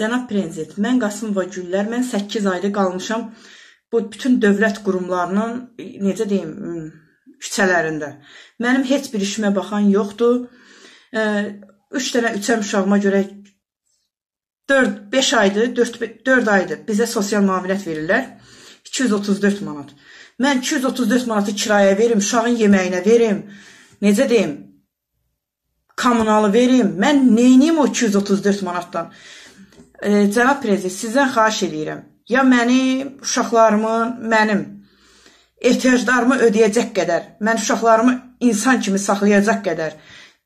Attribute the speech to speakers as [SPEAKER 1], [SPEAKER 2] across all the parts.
[SPEAKER 1] Cənab prezident, mən Qasımova Güllər, mən 8 aydır qalmışam bu bütün dövlət qurumlarının necə deyim, küçələrində. Mənim heç bir işimə baxan yoxdur. 3 dənə üçəm uşağıma görə 4 5 aydır, 4 4 aydır bizə sosial müavinət verirlər. 234 manat. Mən 234 manatı kirayə verim, uşağın yeməyinə verim. Necə deyim? Kommunalı verim. Mən neyniyim o 234 manatdan? E, cənab prezident, sizdən xahiş edirəm. Ya mənim, uşaqlarımı, mənim ehtiyaclarımı ödəyəcək qədər, mən uşaqlarımı insan kimi saxlayacaq qədər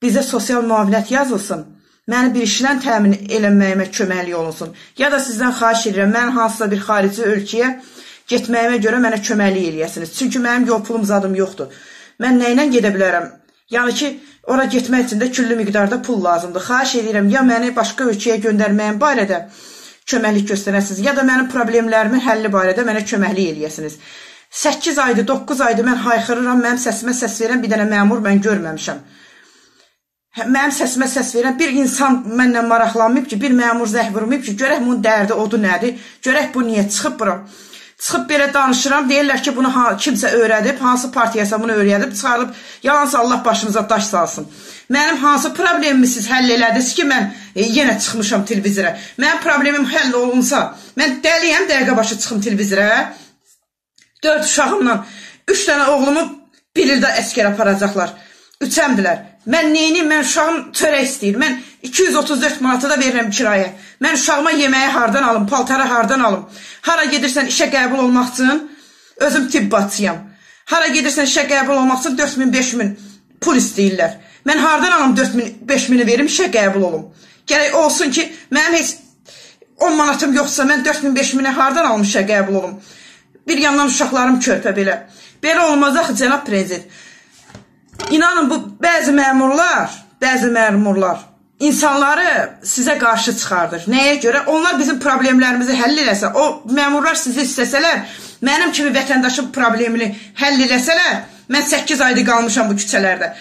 [SPEAKER 1] bizə sosial müavinət yazılsın. Məni bir işlə təmin eləməyimə köməklik olunsun. Ya da sizdən xahiş edirəm, mən hansısa bir xarici ölkəyə getməyimə görə mənə köməklik eləyəsiniz. Çünki mənim yol pulum zadım yoxdur. Mən nə ilə gedə bilərəm? Yəni ki, ora getmək üçün də küllü miqdarda pul lazımdır. Xahiş edirəm, ya məni başqa ölkəyə göndərməyim barədə köməklik göstərəsiniz, ya da mənim problemlərimin həlli barədə mənə köməklik eləyəsiniz. 8 aydır, 9 aydır mən hayxırıram, mənim səsimə səs verən bir dənə məmur mən görməmişəm. Mənim səsimə səs verən bir insan mənlə maraqlanmayıb ki, bir məmur zəh vurmayıb ki, görək bunun dərdi odu nədir, görək bu niyə çıxıb bura. Çıxıb belə danışıram, deyirlər ki, bunu kimsə öyrədib, hansı partiyasa bunu öyrədib, çıxarıb, yalansa Allah başımıza daş salsın. Mənim hansı problemimi siz həll elədiniz ki, mən e, yenə çıxmışam televizora. Mənim problemim həll olunsa, mən dəliyəm, dəqiqə başı çıxım televizora. Dörd uşağımla, üç dənə oğlumu bir ildə əskər aparacaqlar. Üçəmdilər. Mən neyini, mən uşağım çörək istəyir. Mən 234 manatı da verirəm kirayə. Mən uşağıma yeməyi hardan alım, paltarı hardan alım? Hara gedirsən işə qəbul olmaq üçün özüm tibbatçıyam. Hara gedirsən işə qəbul olmaq üçün 4000, 5000 pul istəyirlər. Mən hardan alım 4000, 5000-i verim işə qəbul olum? Gərək olsun ki, mənim heç 10 manatım yoxsa mən 4000, 5000-i hardan alım işə qəbul olum? Bir yandan uşaqlarım körpə belə. Belə olmaz axı cənab prezident. İnanın bu bəzi məmurlar, bəzi məmurlar insanları sizə qarşı çıxardır. Nəyə görə? Onlar bizim problemlərimizi həll eləsə, o məmurlar sizi istəsələr, mənim kimi vətəndaşın problemini həll eləsələr, mən 8 aydır qalmışam bu küçələrdə.